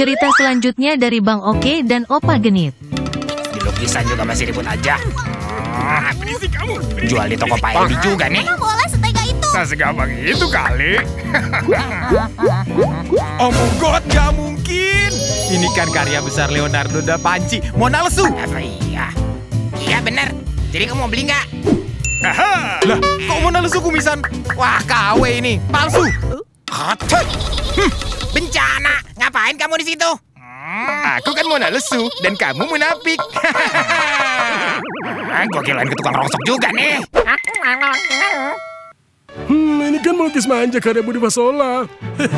Cerita selanjutnya dari Bang Oke dan Opa Genit. Di lukisan juga masih ribut aja. Ah, berisik kamu. Jual di toko Pak Edi juga nih. Emang boleh setega itu? Nah, segampang itu kali. oh my god, gak mungkin. Ini kan karya besar Leonardo da Vinci, Mona Lisa. Apa iya? Iya bener. Jadi kamu mau beli nggak? Aha. Lah, kok Mona Lisa kumisan? Wah, KW ini, palsu. Hmm, bencana. Ngapain kamu di situ? Aku kan Mona Lisa dan kamu munafik. Ah, gua kirain ke tukang rongsok juga nih. Hmm, ini kan melukis manja karya Budi Basola.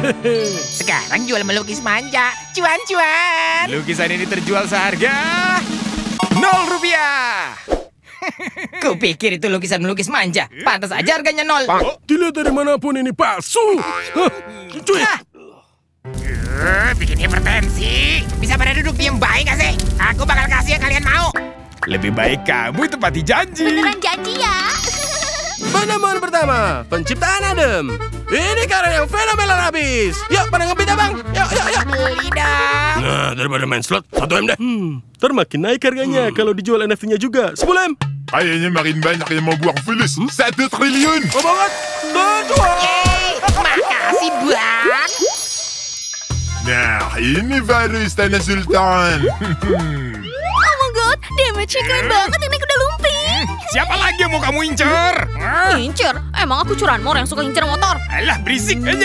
Sekarang jual melukis manja. Cuan-cuan. Lukisan ini terjual seharga nol rupiah. Kupikir itu lukisan melukis manja. Pantas aja harganya nol. Dilihat dari mana pun ini palsu. Hah, cuy, Ah. Bikin hipertensi. Bisa pada duduk diem baik gak sih? Aku bakal kasih yang kalian mau. Lebih baik kamu tepati janji. Beneran janji ya? Penemuan pertama, penciptaan adem. Ini karya yang fenomenal habis. Yuk, pada ngebit ya bang. Yuk, yuk, yuk. Beli dong. Nah, daripada main slot, 1 M deh. Hmm, ntar makin naik harganya kalau dijual NFT-nya juga. 10 M. Kayaknya makin banyak yang mau buang Phyllis. Satu triliun. Oh banget. Terjual. Yeay, makasih bang. Nah, ini baru istana Sultan. Oh my god, damage-nya keren banget ini kuda lumping. Siapa lagi yang mau kamu incer? Incer? Emang aku curanmor yang suka incer motor? Alah berisik. Eh.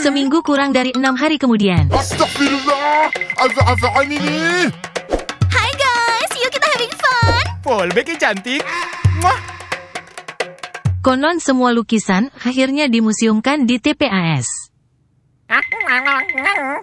Seminggu kurang dari enam hari kemudian. Astagfirullah. Apa-apaan ini? Hai guys, yuk kita having fun. Fallback yang cantik. Wah, Konon semua lukisan akhirnya dimuseumkan di TPAS. Hả?